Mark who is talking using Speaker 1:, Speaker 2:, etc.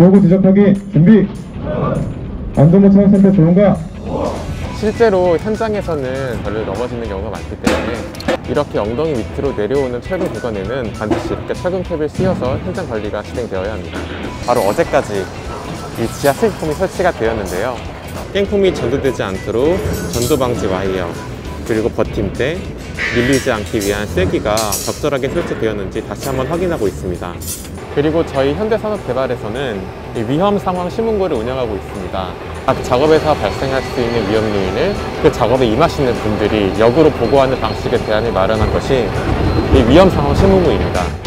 Speaker 1: 도구 지적하기 준비. 안전모 차선센터 좋은가?
Speaker 2: 실제로 현장에서는 별로 넘어지는 경우가 많기 때문에 이렇게 엉덩이 밑으로 내려오는 철근 구간에는 반드시 이렇게 철근 캡을 씌워서 현장 관리가 진행되어야 합니다. 바로 어제까지 이 지하 슬리폼이 설치가 되었는데요. 깽폼이 전도되지 않도록 전도 방지 와이어 그리고 버팀대 밀리지 않기 위한 쐐기가 적절하게 설치되었는지 다시 한번 확인하고 있습니다. 그리고 저희 현대산업개발에서는 이 위험 상황 신문고를 운영하고 있습니다. 각 작업에서 발생할 수 있는 위험 요인을 그 작업에 임하시는 분들이 역으로 보고하는 방식의 대안을 마련한 것이 이 위험 상황 신문고입니다.